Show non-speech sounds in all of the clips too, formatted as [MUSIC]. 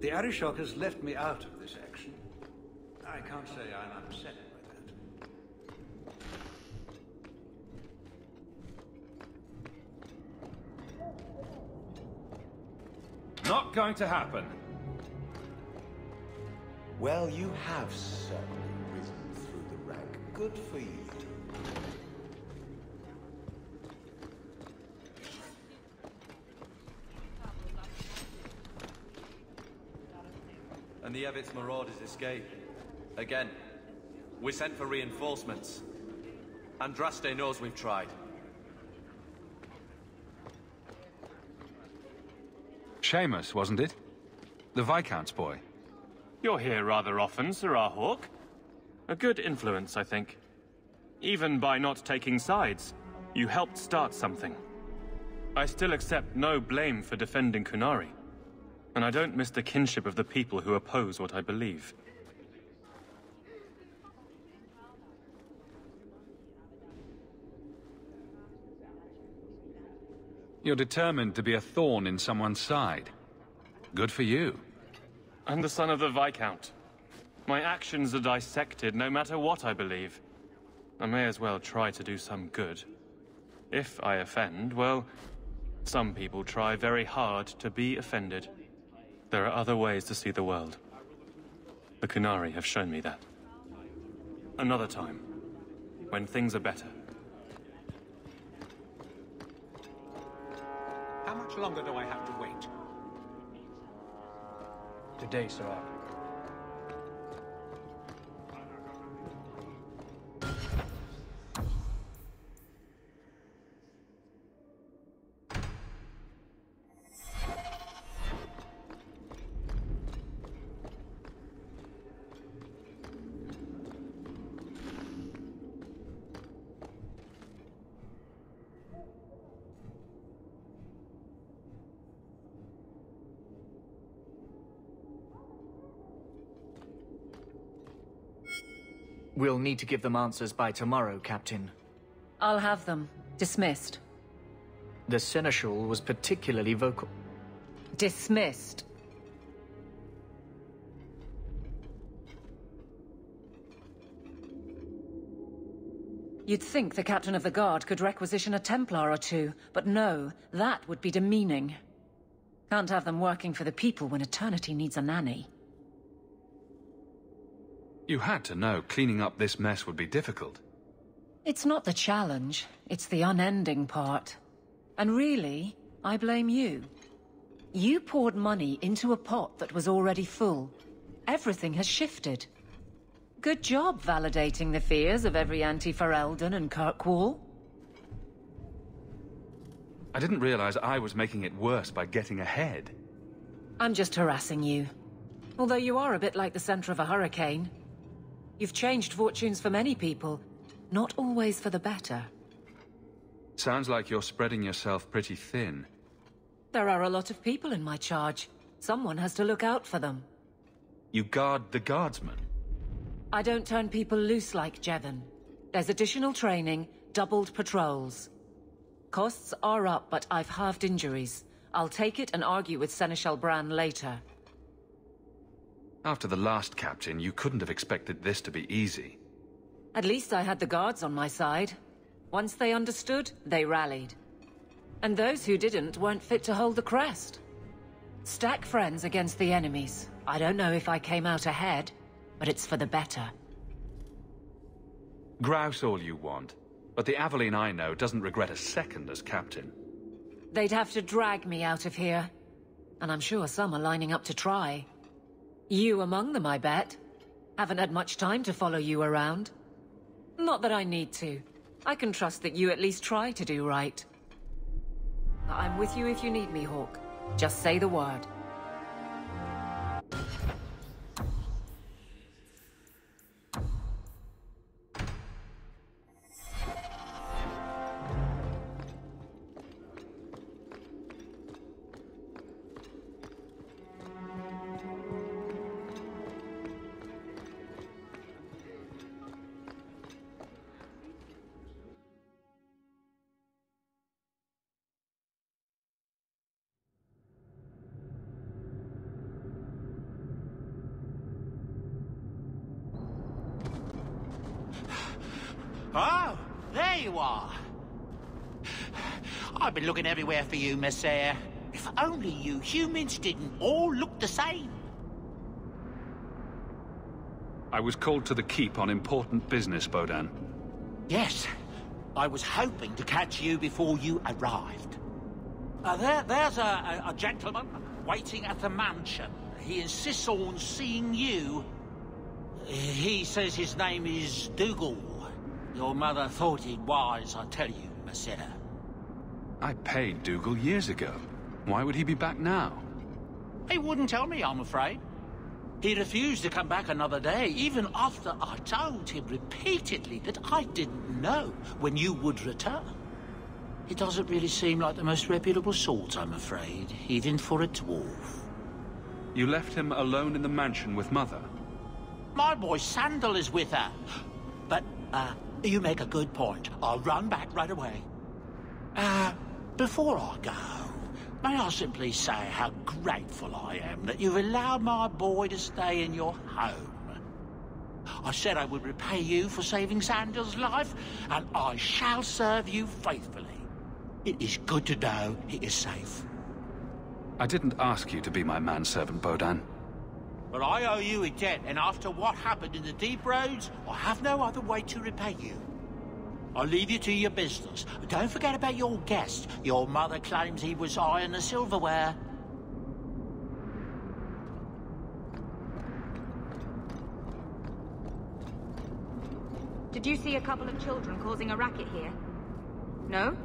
The Arishok has left me out of this action. I can't say I'm upset by that. Not going to happen. Well, you have certainly risen through the rank. Good for you. The Evitz marauders escape. Again. We sent for reinforcements. Andraste knows we've tried. Saemus, wasn't it? The Viscount's boy. You're here rather often, Serah Hawke. A good influence, I think. Even by not taking sides, you helped start something. I still accept no blame for defending Qunari. And I don't miss the kinship of the people who oppose what I believe. You're determined to be a thorn in someone's side. Good for you. I'm the son of the Viscount. My actions are dissected no matter what I believe. I may as well try to do some good. If I offend, well, some people try very hard to be offended. There are other ways to see the world. The Qunari have shown me that. Another time, when things are better. How much longer do I have to wait? Today, Serah. We'll need to give them answers by tomorrow, Captain. I'll have them. Dismissed. The Seneschal was particularly vocal. Dismissed. You'd think the Captain of the Guard could requisition a Templar or two, but no, that would be demeaning. Can't have them working for the people when Eternity needs a nanny. You had to know cleaning up this mess would be difficult. It's not the challenge, it's the unending part. And really, I blame you. You poured money into a pot that was already full. Everything has shifted. Good job validating the fears of every anti-Ferelden and Kirkwall. I didn't realize I was making it worse by getting ahead. I'm just harassing you. Although you are a bit like the center of a hurricane. You've changed fortunes for many people, not always for the better. Sounds like you're spreading yourself pretty thin. There are a lot of people in my charge. Someone has to look out for them. You guard the guardsmen? I don't turn people loose like Jeven. There's additional training, doubled patrols. Costs are up, but I've halved injuries. I'll take it and argue with Seneschal Bran later. After the last captain, you couldn't have expected this to be easy. At least I had the guards on my side. Once they understood, they rallied. And those who didn't weren't fit to hold the crest. Stack friends against the enemies. I don't know if I came out ahead, but it's for the better. Grouse all you want, but the Aveline I know doesn't regret a second as captain. They'd have to drag me out of here. And I'm sure some are lining up to try. You among them, I bet. Haven't had much time to follow you around. Not that I need to. I can trust that you at least try to do right. I'm with you if you need me, Hawke. Just say the word. Looking everywhere for you, Messere. If only you humans didn't all look the same. I was called to the keep on important business, Bodahn. Yes, I was hoping to catch you before you arrived. Uh, there, there's a, a, a gentleman waiting at the mansion. He insists on seeing you. He says his name is Dougal. Your mother thought it wise, I tell you, Messere. I paid Dougal years ago. Why would he be back now? He wouldn't tell me, I'm afraid. He refused to come back another day, even after I told him repeatedly that I didn't know when you would return. He doesn't really seem like the most reputable sort, I'm afraid, even for a dwarf. You left him alone in the mansion with Mother? My boy Sandal is with her. But, uh, you make a good point. I'll run back right away. Uh, before I go, may I simply say how grateful I am that you've allowed my boy to stay in your home. I said I would repay you for saving Sandal's life, and I shall serve you faithfully. It is good to know he is safe. I didn't ask you to be my manservant, Bodahn. But I owe you a debt, and after what happened in the deep roads, I have no other way to repay you. I'll leave you to your business. Don't forget about your guest. Your mother claims he was eyeing the silverware. Did you see a couple of children causing a racket here? No?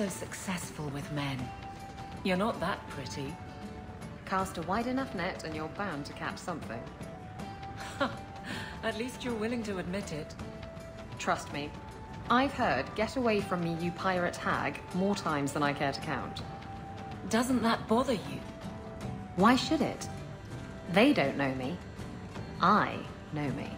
So successful with men? You're not that pretty. Cast a wide enough net and you're bound to catch something. [LAUGHS] At least you're willing to admit it. Trust me. I've heard, get away from me, you pirate hag, more times than I care to count. Doesn't that bother you? Why should it? They don't know me. I know me.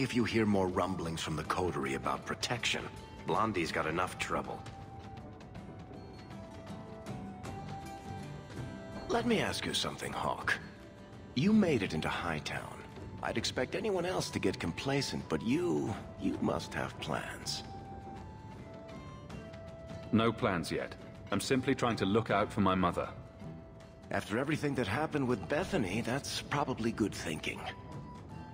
Me if you hear more rumblings from the coterie about protection. Blondie's got enough trouble. Let me ask you something, Hawke. You made it into Hightown. I'd expect anyone else to get complacent, but you... you must have plans. No plans yet. I'm simply trying to look out for my mother. After everything that happened with Bethany, that's probably good thinking.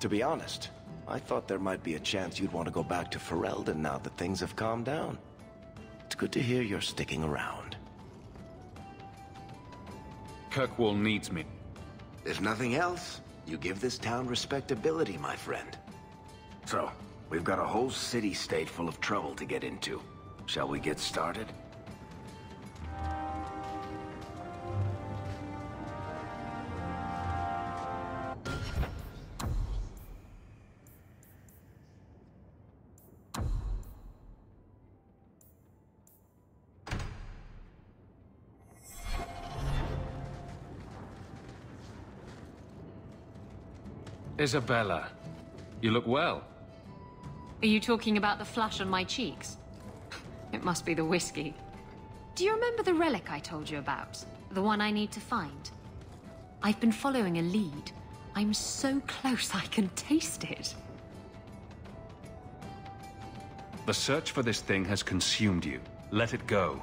To be honest, I thought there might be a chance you'd want to go back to Ferelden now that things have calmed down. It's good to hear you're sticking around. Kirkwall needs me. If nothing else, you give this town respectability, my friend. So, we've got a whole city-state full of trouble to get into. Shall we get started? Isabela, you look well. Are you talking about the flush on my cheeks? It must be the whiskey. Do you remember the relic I told you about? The one I need to find? I've been following a lead. I'm so close I can taste it. The search for this thing has consumed you. Let it go.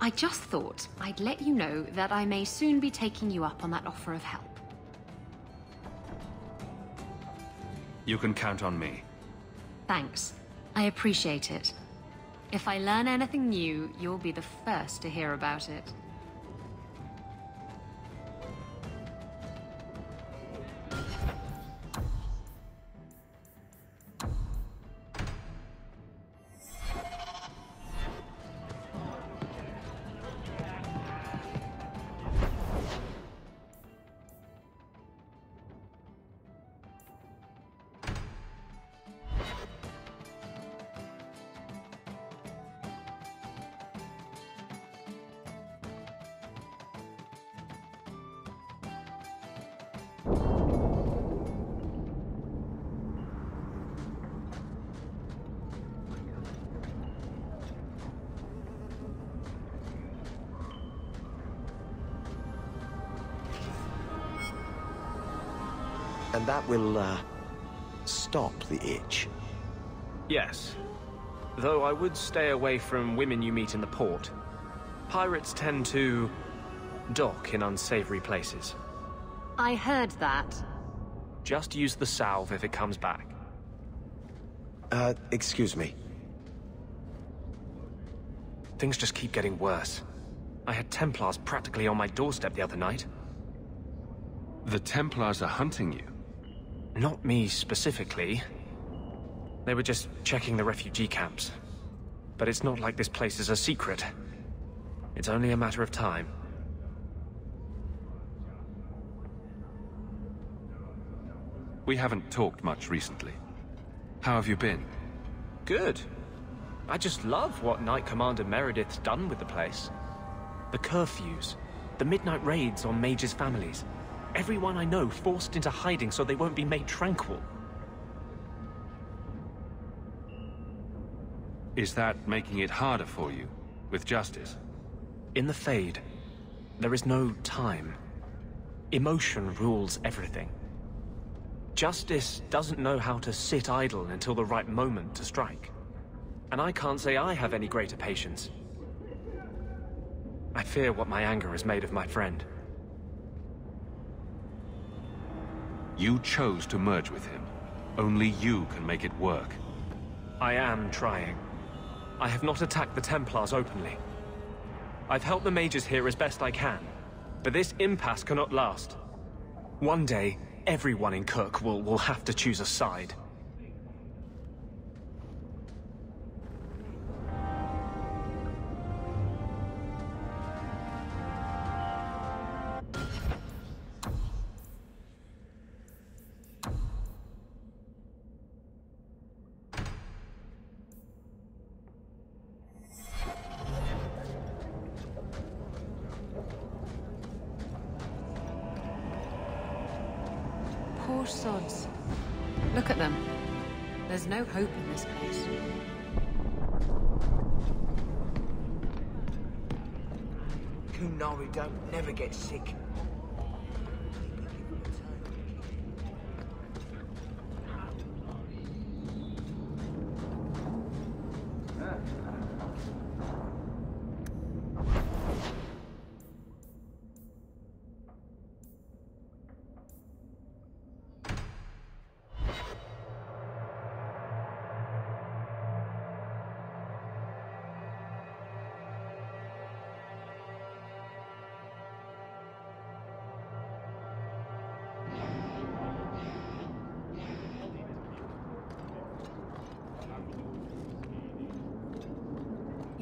I just thought I'd let you know that I may soon be taking you up on that offer of help. You can count on me. Thanks. I appreciate it. If I learn anything new, you'll be the first to hear about it. That will, uh, stop the itch. Yes. Though I would stay away from women you meet in the port. Pirates tend to... dock in unsavory places. I heard that. Just use the salve if it comes back. Uh, excuse me. Things just keep getting worse. I had Templars practically on my doorstep the other night. The Templars are hunting you? Not me specifically. They were just checking the refugee camps. But it's not like this place is a secret. It's only a matter of time. We haven't talked much recently. How have you been? Good. I just love what Knight Commander Meredith's done with the place. The curfews, the midnight raids on mages' families. Everyone I know forced into hiding so they won't be made tranquil. Is that making it harder for you, with justice? In the Fade, there is no time. Emotion rules everything. Justice doesn't know how to sit idle until the right moment to strike. and I can't say I have any greater patience. I fear what my anger has made of my friend. You chose to merge with him. Only you can make it work. I am trying. I have not attacked the Templars openly. I've helped the mages here as best I can, but this impasse cannot last. One day, everyone in Kirk will, will have to choose a side. Sick.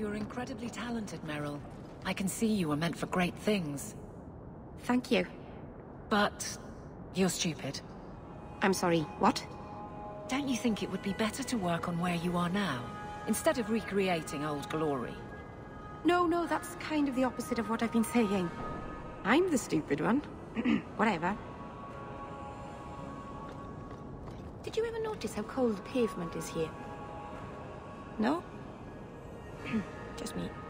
You're incredibly talented, Merrill. I can see you were meant for great things. Thank you. But you're stupid. I'm sorry, what? Don't you think it would be better to work on where you are now, instead of recreating old glory? No, no, that's kind of the opposite of what I've been saying. I'm the stupid one. [CLEARS THROAT] Whatever. Did you ever notice how cold the pavement is here? No? Me.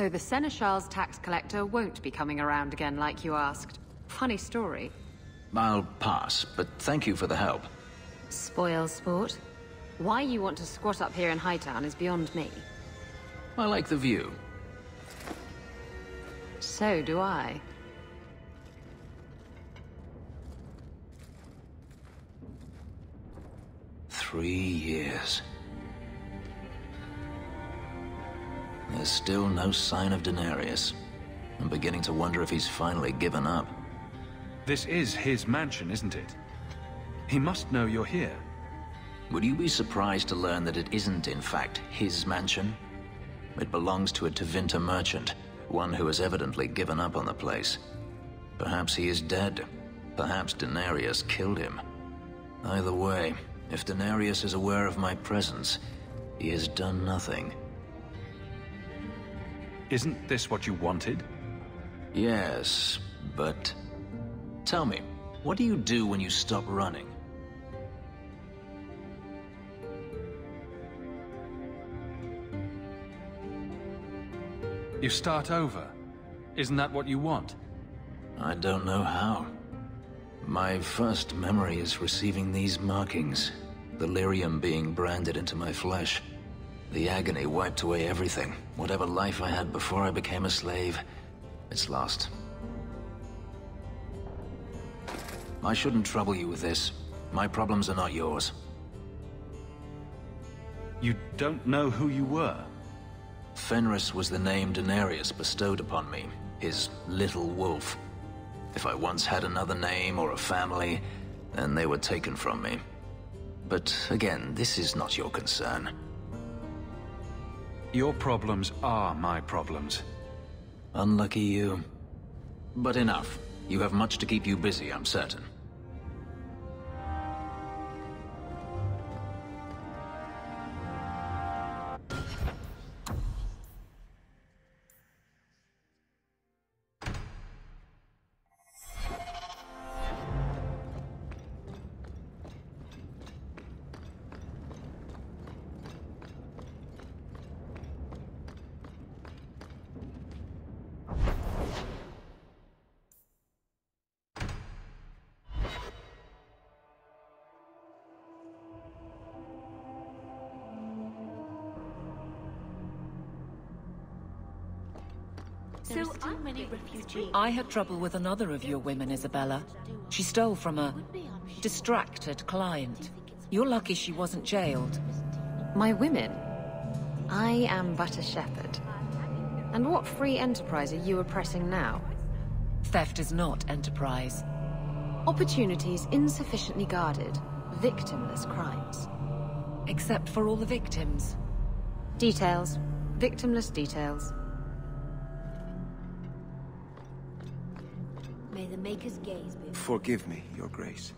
So the Seneschal's tax collector won't be coming around again like you asked. Funny story. I'll pass, but thank you for the help. Spoil sport. Why you want to squat up here in Hightown is beyond me. I like the view. So do I. Three years. There's still no sign of Danarius. I'm beginning to wonder if he's finally given up. This is his mansion, isn't it? He must know you're here. Would you be surprised to learn that it isn't, in fact, his mansion? It belongs to a Tevinter merchant, one who has evidently given up on the place. Perhaps he is dead. Perhaps Danarius killed him. Either way, if Danarius is aware of my presence, he has done nothing. Isn't this what you wanted? Yes, but... Tell me, what do you do when you stop running? You start over. Isn't that what you want? I don't know how. My first memory is receiving these markings. The lyrium being branded into my flesh. The agony wiped away everything. Whatever life I had before I became a slave, it's lost. I shouldn't trouble you with this. My problems are not yours. You don't know who you were? Fenris was the name Danarius bestowed upon me, his little wolf. If I once had another name or a family, then they were taken from me. But again, this is not your concern. Your problems are my problems. Unlucky you. But enough. You have much to keep you busy, I'm certain. I had trouble with another of your women, Isabela. She stole from a distracted client. You're lucky she wasn't jailed. My women? I am but a shepherd. And what free enterprise are you oppressing now? Theft is not enterprise. Opportunities insufficiently guarded. Victimless crimes. Except for all the victims. Details. Victimless details. Maker's gaze be Forgive me, Your Grace.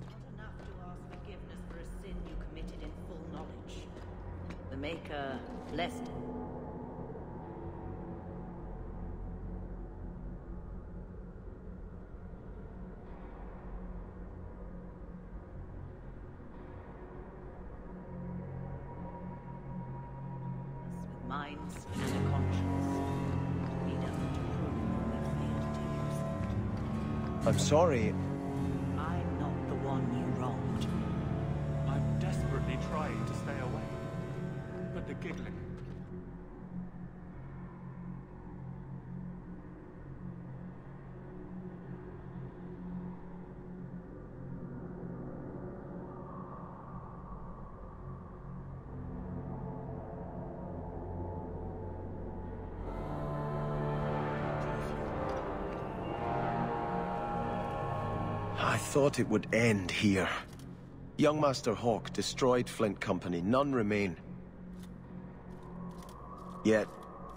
It's not enough to ask forgiveness for a sin you committed in full knowledge. The Maker blessed it. Minds I'm sorry. I'm not the one you wronged. I'm desperately trying to stay away. But the giggling. Thought it would end here. Young Master Hawke destroyed Flint Company. None remain. Yet,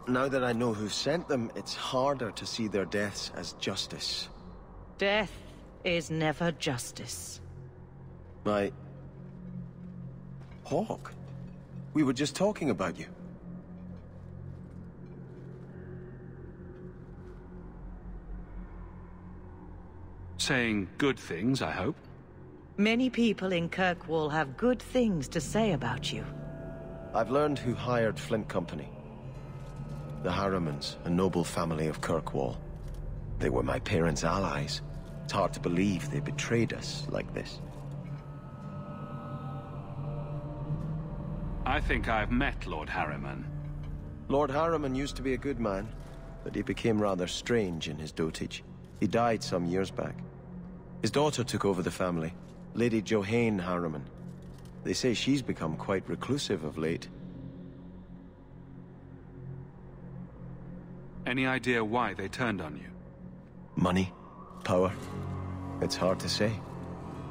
now that I know who sent them, it's harder to see their deaths as justice. Death is never justice. My... Hawke? We were just talking about you. Saying good things, I hope. Many people in Kirkwall have good things to say about you. I've learned who hired Flint Company. The Harimanns, a noble family of Kirkwall. They were my parents' allies. It's hard to believe they betrayed us like this. I think I've met Lord Harimann. Lord Harimann used to be a good man, but he became rather strange in his dotage. He died some years back. His daughter took over the family, Lady Johane Harimann. They say she's become quite reclusive of late. Any idea why they turned on you? Money? Power? It's hard to say.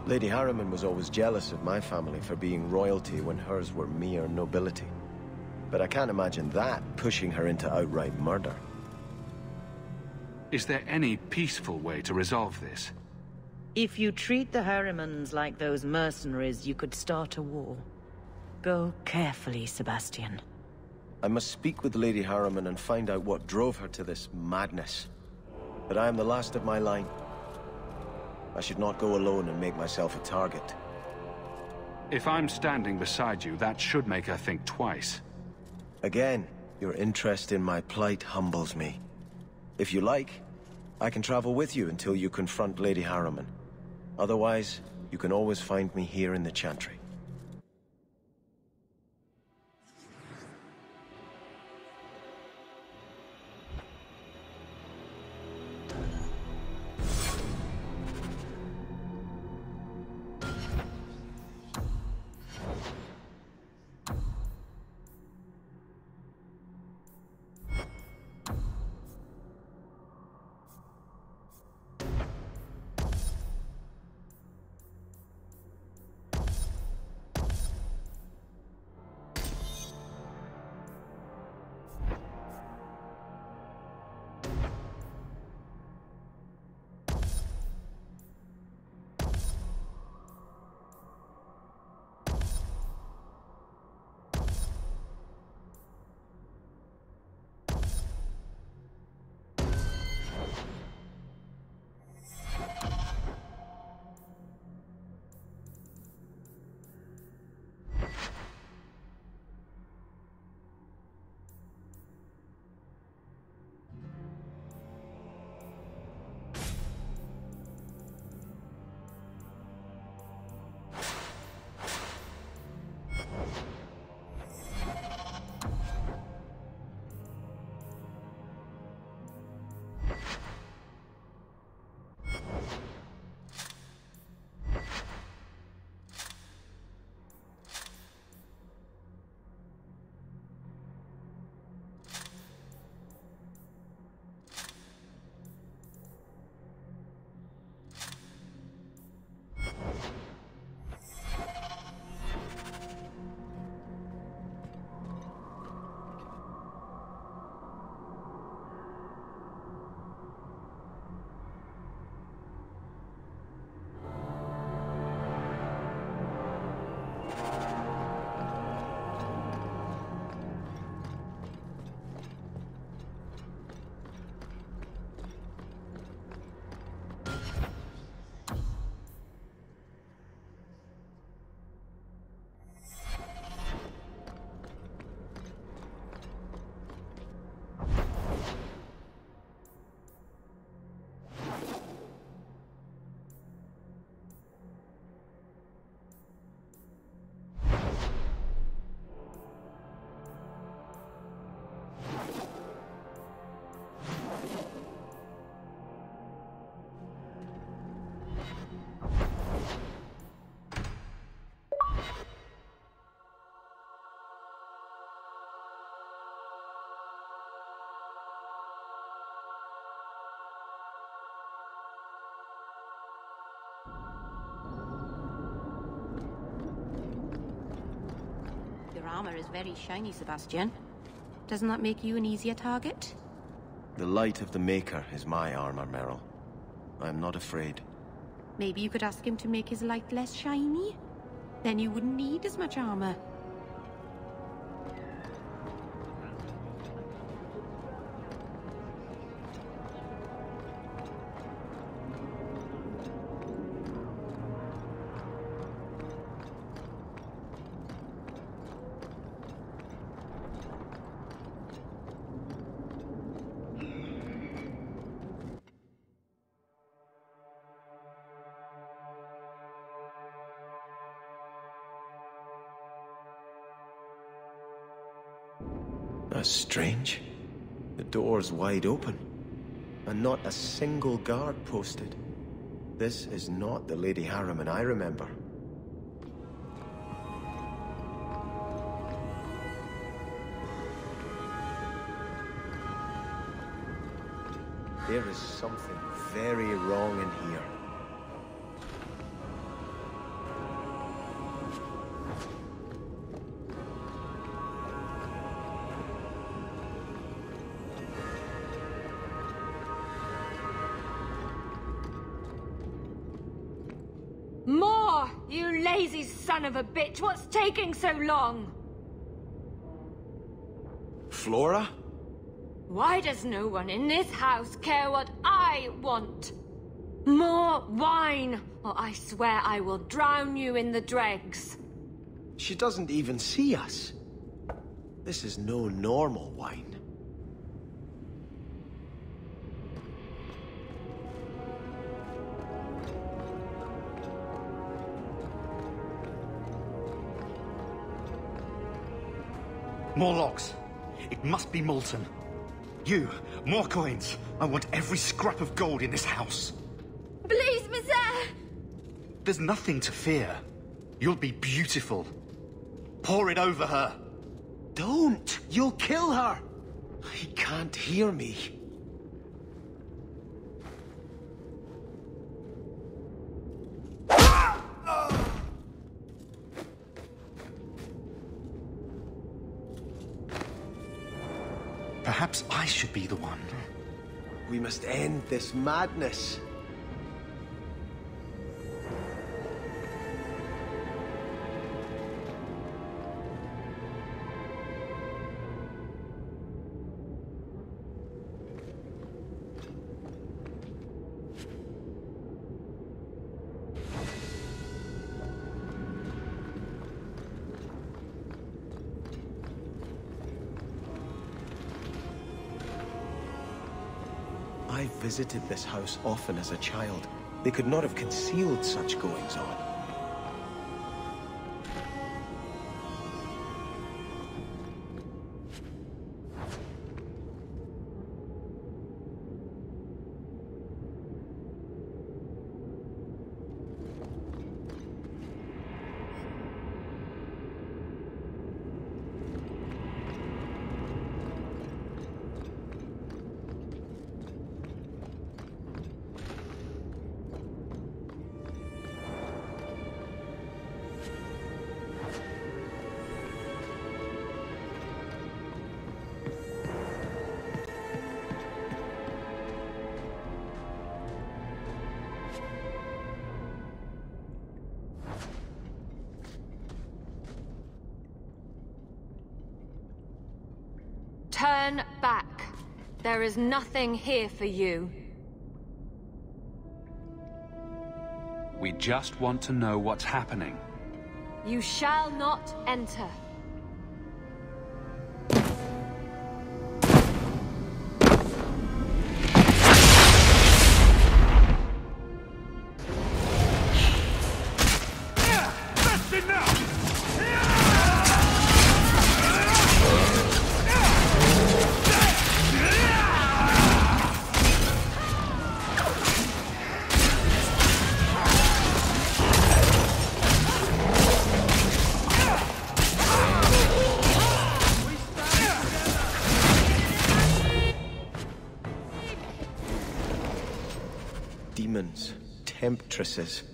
Lady Harimann was always jealous of my family for being royalty when hers were mere nobility. But I can't imagine that pushing her into outright murder. Is there any peaceful way to resolve this? If you treat the Harimanns like those mercenaries, you could start a war. Go carefully, Sebastian. I must speak with Lady Harimann and find out what drove her to this madness. But I am the last of my line. I should not go alone and make myself a target. If I'm standing beside you, that should make her think twice. Again, your interest in my plight humbles me. If you like, I can travel with you until you confront Lady Harimann. Otherwise, you can always find me here in the Chantry. Armor is very shiny, Sebastian. Doesn't that make you an easier target? The light of the Maker is my armor, Merrill. I'm not afraid. Maybe you could ask him to make his light less shiny? Then you wouldn't need as much armor. Door's wide open. And not a single guard posted. This is not the Lady Harimann I remember. There is something very wrong in here. Son of a bitch! What's taking so long? Flora? Why does no one in this house care what I want? More wine, or I swear I will drown you in the dregs. She doesn't even see us. This is no normal wine. More logs. It must be molten. You, more coins. I want every scrap of gold in this house. Please, Mister! There's nothing to fear. You'll be beautiful. Pour it over her. Don't! You'll kill her! He can't hear me. Should be the one. We must end this madness. Visited this house often as a child. They could not have concealed such goings on. Is nothing here for you. We just want to know what's happening. You shall not enter. Temptresses.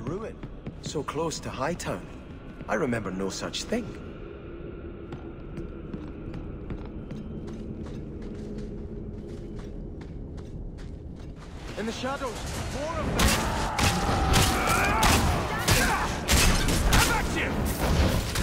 ruin. So close to Hightown. I remember no such thing. In the shadows, of them! I'm at you!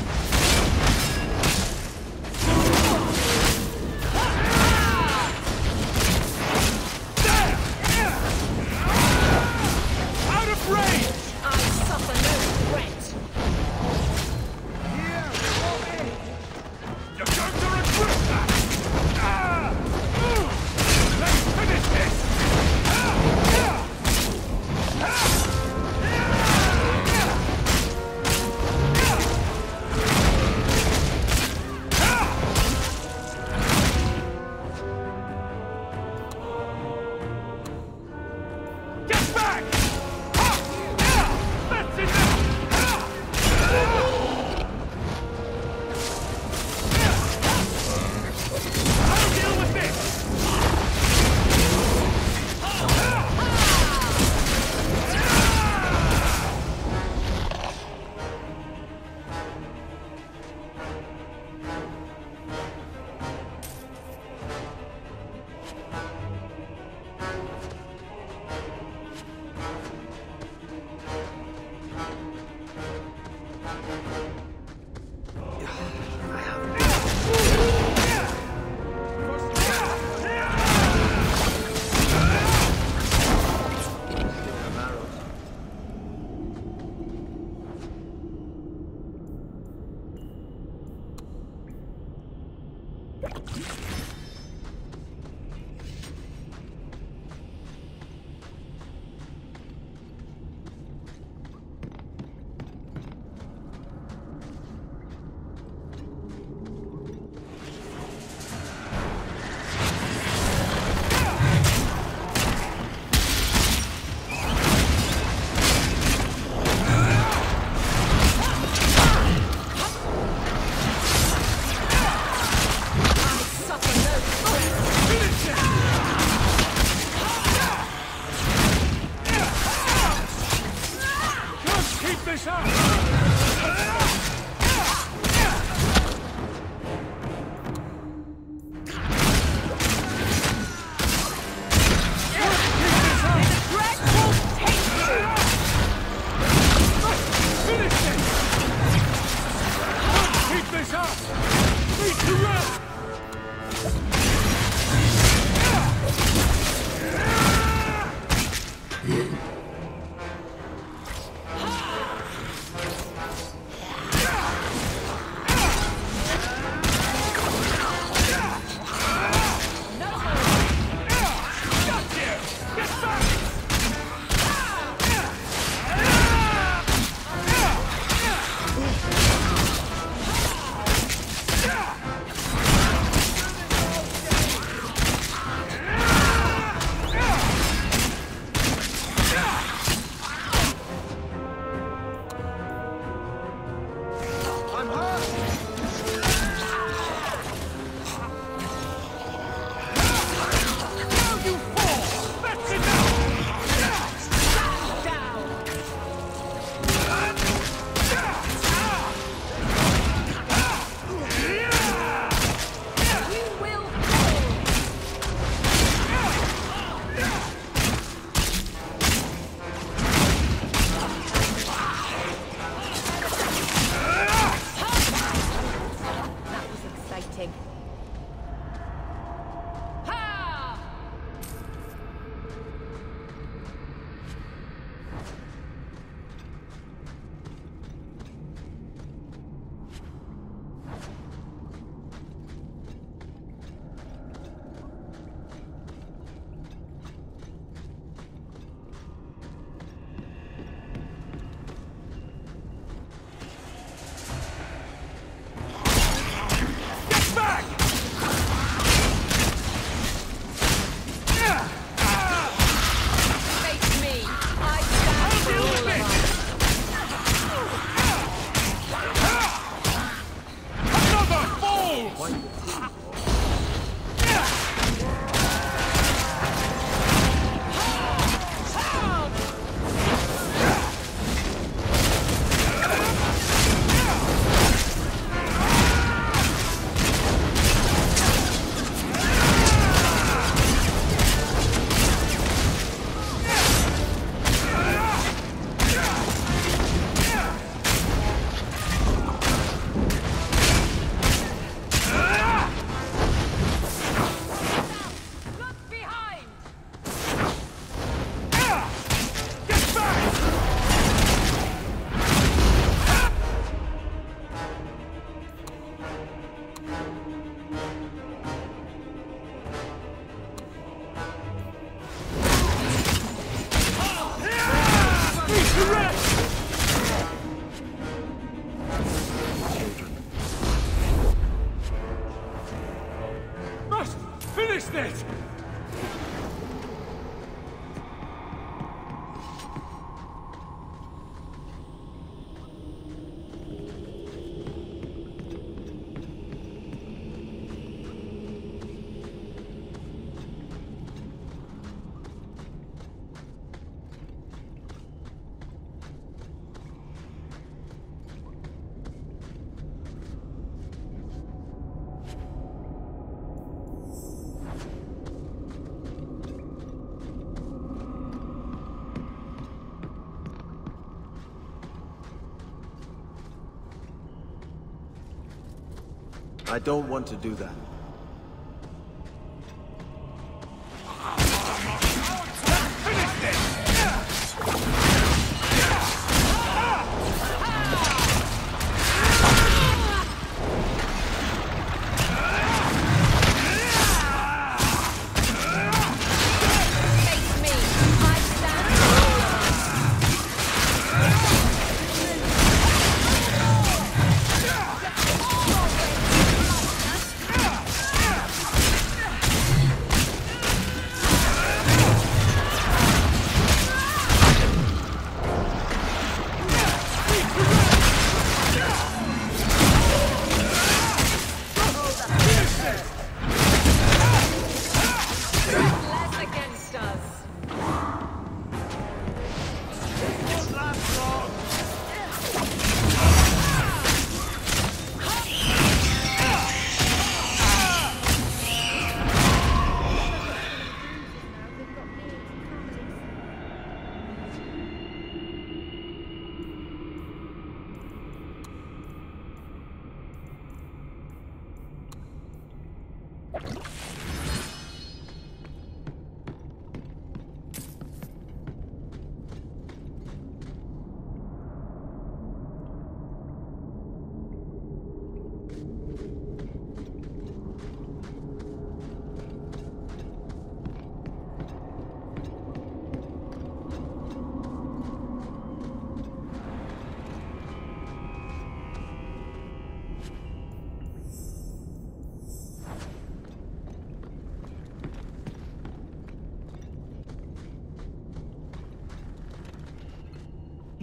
I don't want to do that.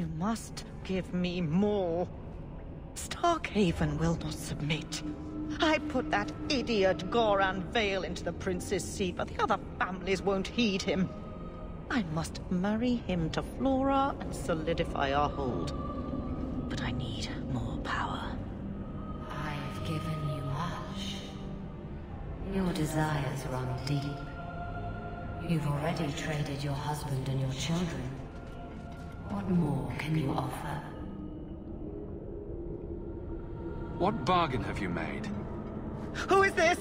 You must give me more. Starkhaven will not submit. I put that idiot Goran Vael into the prince's seat, but the other families won't heed him. I must marry him to Flora and solidify our hold. But I need more power. I've given you much. Your desires run deep. You've already traded your husband and your children. What more can you offer? What bargain have you made? Who is this?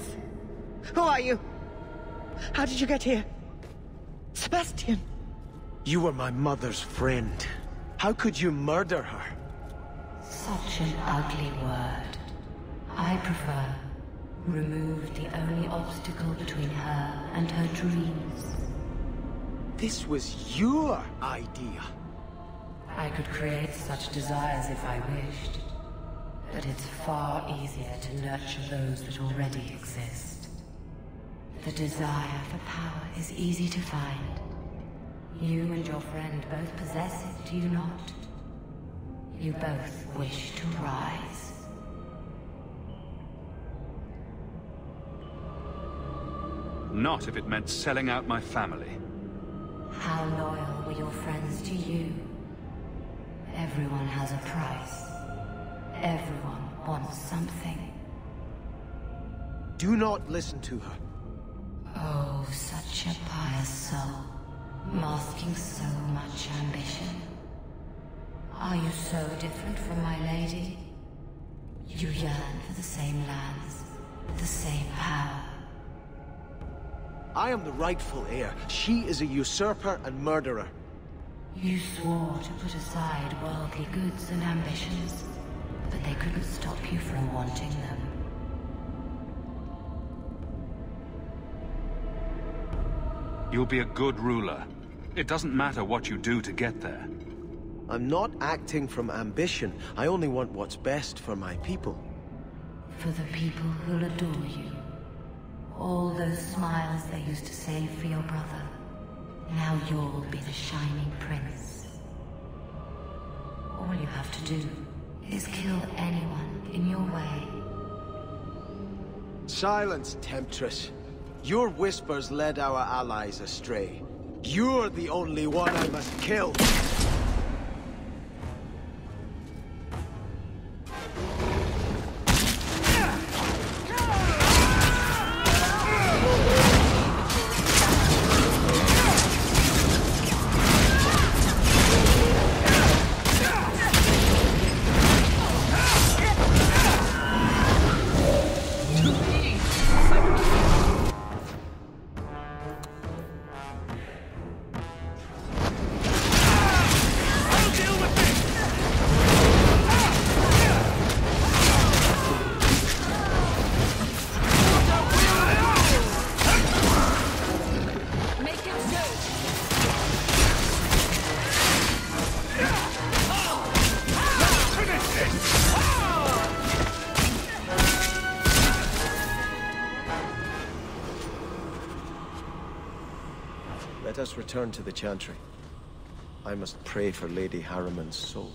Who are you? How did you get here? Sebastian! You were my mother's friend. How could you murder her? Such an ugly word. I prefer remove the only obstacle between her and her dreams. This was your idea. I could create such desires if I wished. But it's far easier to nurture those that already exist. The desire for power is easy to find. You and your friend both possess it, do you not? You both wish to rise. Not if it meant selling out my family. How loyal were your friends to you? Everyone has a price. Everyone wants something. Do not listen to her. Oh, such a pious soul, masking so much ambition. Are you so different from my lady? You yearn for the same lands, the same power. I am the rightful heir. She is a usurper and murderer. You swore to put aside worldly goods and ambitions, but they couldn't stop you from wanting them. You'll be a good ruler. It doesn't matter what you do to get there. I'm not acting from ambition. I only want what's best for my people. For the people who'll adore you. All those smiles they used to save for your brother. Now you'll be the shining prince. All you have to do is kill anyone in your way. Silence, Temptress. Your whispers led our allies astray. You're the only one I must kill. Return to the Chantry. I must pray for Lady Harimann's soul.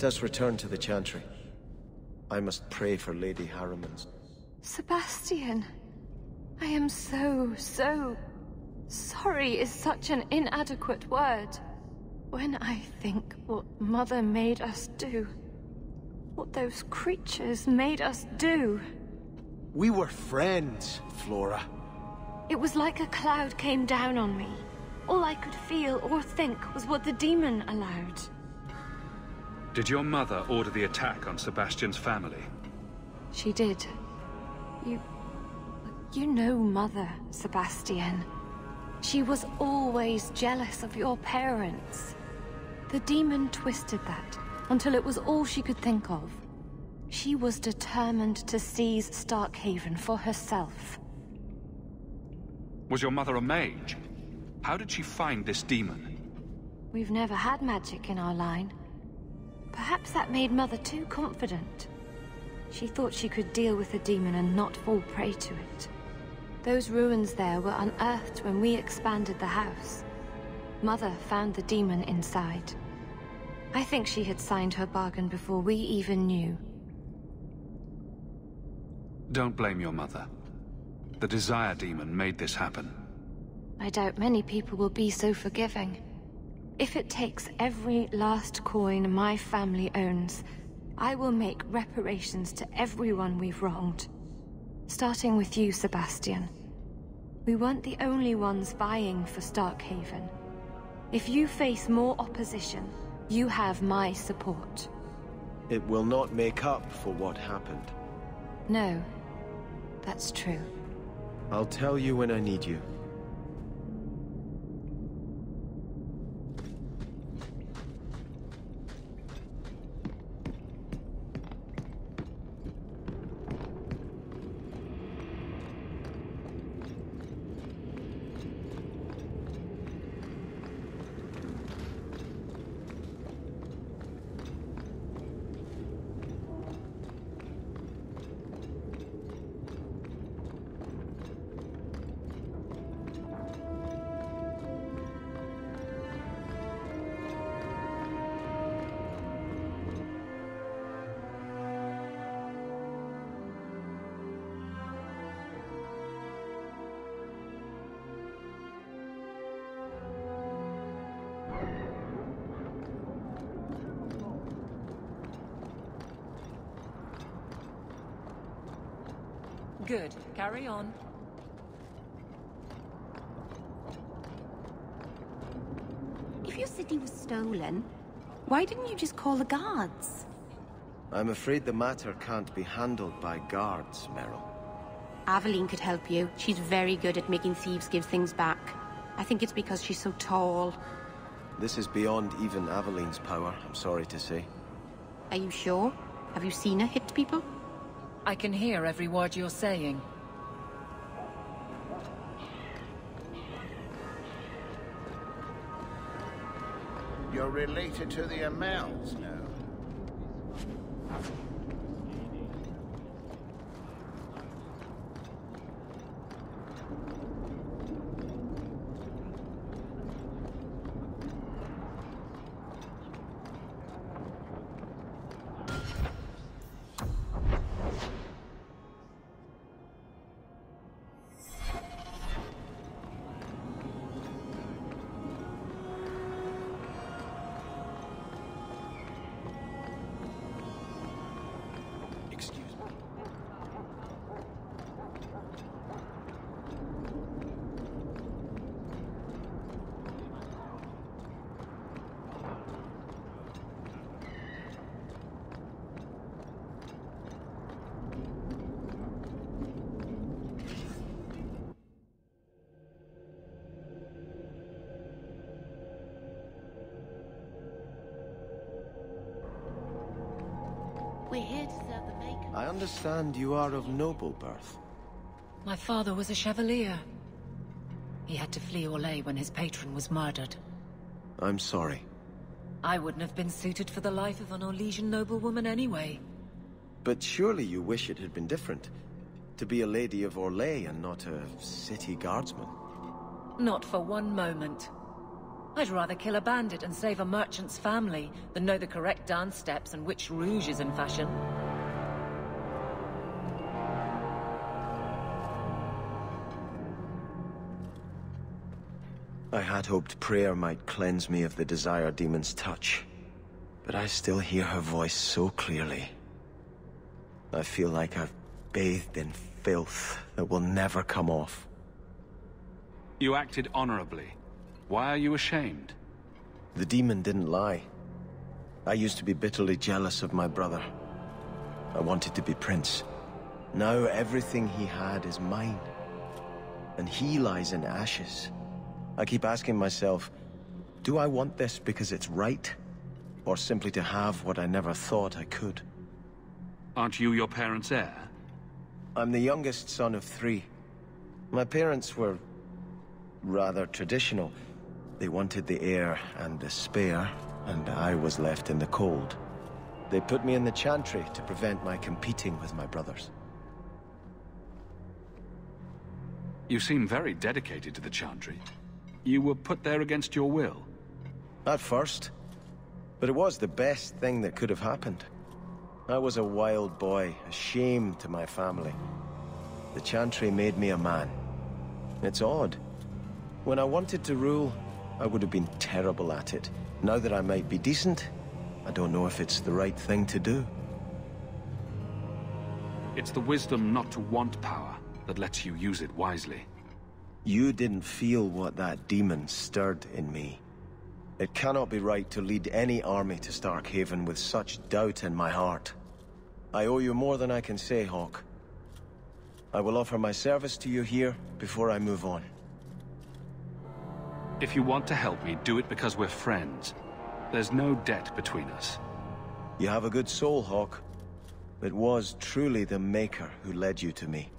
Let us return to the Chantry. I must pray for Lady Harimann's. Sebastian, I am so, so sorry is such an inadequate word. When I think what Mother made us do, what those creatures made us do, We were friends, Flora. it was like a cloud came down on me. All I could feel or think was what the demon allowed. Did your mother order the attack on Sebastian's family? She did. You. You know Mother, Sebastian. She was always jealous of your parents. The demon twisted that until it was all she could think of. She was determined to seize Starkhaven for herself. Was your mother a mage? How did she find this demon? We've never had magic in our line. Perhaps that made Mother too confident. She thought she could deal with the demon and not fall prey to it. Those ruins there were unearthed when we expanded the house. Mother found the demon inside. I think she had signed her bargain before we even knew. Don't blame your mother. The Desire Demon made this happen. I doubt many people will be so forgiving. If it takes every last coin my family owns, I will make reparations to everyone we've wronged. Starting with you, Sebastian. We weren't the only ones vying for Starkhaven. If you face more opposition, you have my support. It will not make up for what happened. No, that's true. I'll tell you when I need you. Good. Carry on. If your city was stolen, why didn't you just call the guards? I'm afraid the matter can't be handled by guards, Merrill. Aveline could help you. She's very good at making thieves give things back. I think it's because she's so tall. This is beyond even Aveline's power, I'm sorry to say. Are you sure? Have you seen her hit people? I can hear every word you're saying. You're related to the Amells, no? We're here to serve the Maker. I understand you are of noble birth. My father was a chevalier. He had to flee Orlais when his patron was murdered. I'm sorry. I wouldn't have been suited for the life of an Orlesian noblewoman anyway. But surely you wish it had been different. To be a lady of Orlais and not a city guardsman. Not for one moment. I'd rather kill a bandit and save a merchant's family than know the correct dance steps and which rouge is in fashion. I had hoped prayer might cleanse me of the Desire Demon's touch. But I still hear her voice so clearly. I feel like I've bathed in filth that will never come off. You acted honorably. Why are you ashamed? The demon didn't lie. I used to be bitterly jealous of my brother. I wanted to be prince. Now everything he had is mine. And he lies in ashes. I keep asking myself, do I want this because it's right? Or simply to have what I never thought I could? Aren't you your parents' heir? I'm the youngest son of three. My parents were... rather traditional. They wanted the heir and the spare, and I was left in the cold. They put me in the Chantry to prevent my competing with my brothers. You seem very dedicated to the Chantry. You were put there against your will. At first. But it was the best thing that could have happened. I was a wild boy, a shame to my family. The Chantry made me a man. It's odd. When I wanted to rule, I would have been terrible at it. Now that I might be decent, I don't know if it's the right thing to do. It's the wisdom not to want power that lets you use it wisely. You didn't feel what that demon stirred in me. It cannot be right to lead any army to Starkhaven with such doubt in my heart. I owe you more than I can say, Hawke. I will offer my service to you here before I move on. If you want to help me, do it because we're friends. There's no debt between us. You have a good soul, Hawke. It was truly the Maker who led you to me.